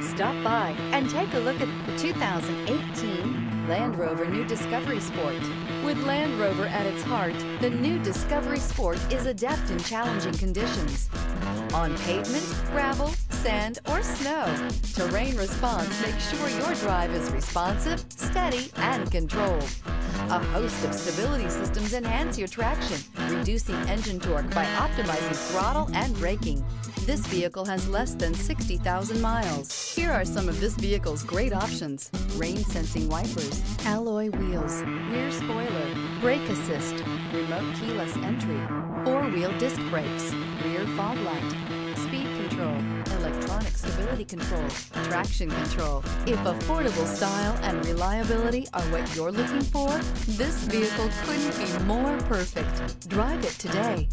Stop by and take a look at the 2018 Land Rover New Discovery Sport. With Land Rover at its heart, the new Discovery Sport is adept in challenging conditions. On pavement, gravel, sand, or snow, Terrain Response makes sure your drive is responsive, steady, and controlled. A host of stability systems enhance your traction, reducing engine torque by optimizing throttle and braking. This vehicle has less than 60,000 miles. Here are some of this vehicle's great options. Rain sensing wipers, alloy wheels, rear spoiler, brake assist, remote keyless entry, four-wheel disc brakes, rear fog light, speed control, electronic stability control, traction control. If affordable style and reliability are what you're looking for, this vehicle couldn't be more perfect. Drive it today.